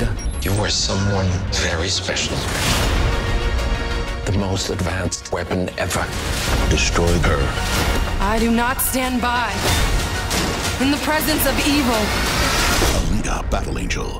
leader. You were someone very special. The most advanced weapon ever. Destroy her. I do not stand by in the presence of evil. Alita Battle Angel.